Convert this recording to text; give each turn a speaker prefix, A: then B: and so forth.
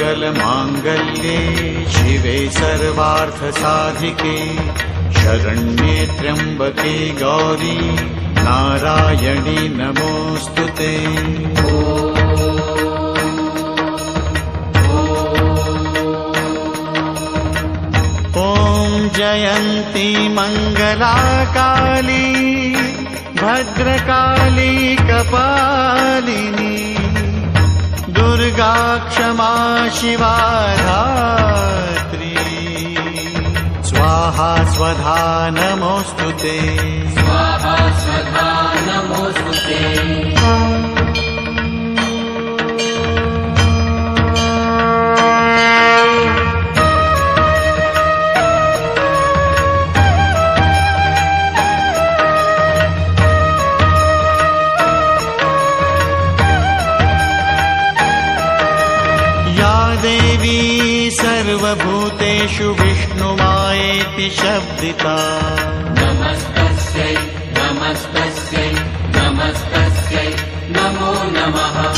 A: सर्वमङ्गलमाङ्गल्ये शिवे सर्वार्थसाधिके शरण्ये त्र्यम्बके गौरी नारायणी नमोऽस्तु ते जयन्ती मङ्गलाकाली भद्रकाली कपालिनी दुर्गा क्षमा शिवाधात्री स्वाहा स्वधा नमोऽस्तु ते।
B: स्वाहा स्वधा नमोऽस्तु ते
A: देवी सर्वभूतेषु विष्णुमायेति शब्दिता।
B: नमस्तस्यै नमस्तस्यै नमस्तस्यै नमो नमः